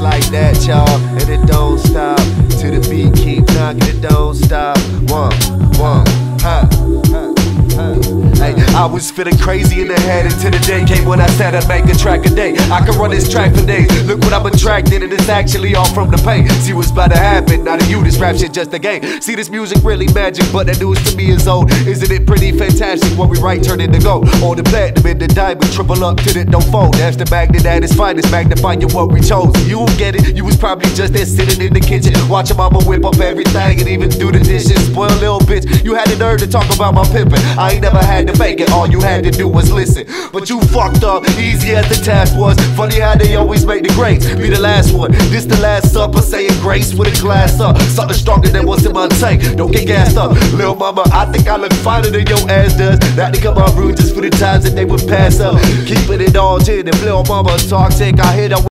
Like that, y'all. And it don't stop. To the beat, keep knocking, it don't stop. One, one, I was feeling crazy in the head until the day came when I said I'd make a track a day. I could run this track for days. Look what I'm attracted, and it's actually all from the pain. See what's about to happen. Now to you, this rap shit just a game. See, this music really magic, but that news to me is old. Isn't it pretty fantastic? What we write turn into gold. All the platinum in the diamond, triple up till it don't fold. That's the magnet at its finest, magnifying what we chose. You won't get it. You was probably just there sitting in the kitchen, watching mama whip up everything and even do the dishes. The nerve to talk about my pimping. I ain't never had to fake it. All you had to do was listen. But you fucked up, easy as the task was. Funny how they always make the greats be the last one. This the last supper, saying grace with a glass up. Something stronger than what's in my tank. Don't get gassed up, Lil' mama. I think I look finer than your ass does. Not to come out rude just for the times that they would pass up. Keeping it all in and little mama toxic. I hit her.